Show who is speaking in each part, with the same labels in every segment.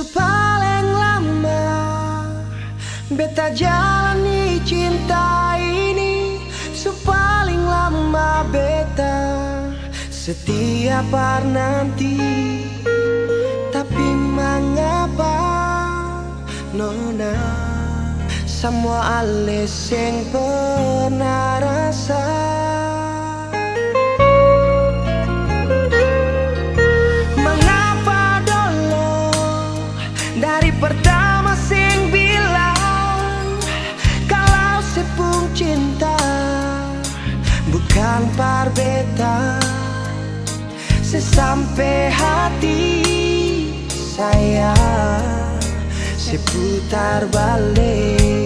Speaker 1: Waktu paling lama Beta jalani cinta ini. Sepaling lama beta setiap hari nanti. Tapi mengapa? Nona Semua alis yang pernah rasa. pertama sing bilang Kalau sepung cinta Bukan parbeta. Sesampai hati saya Seputar balik.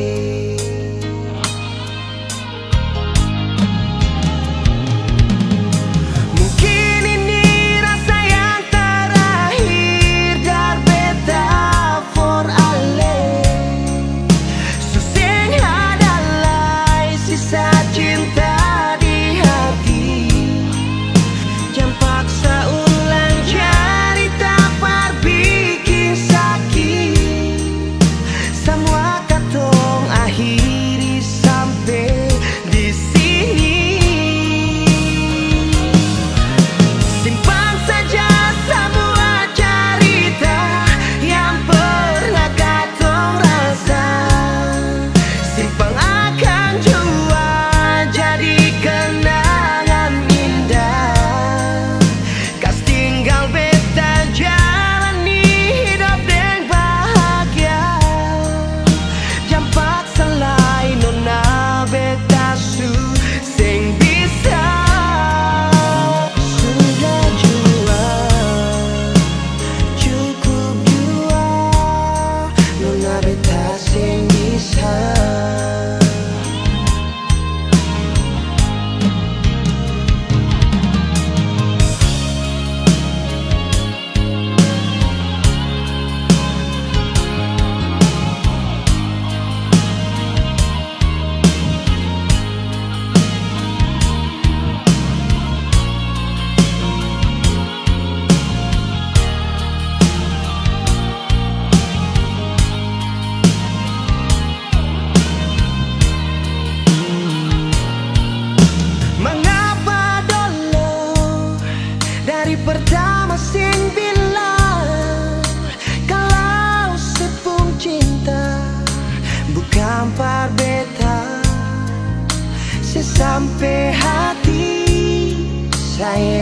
Speaker 1: sampai hati. Saya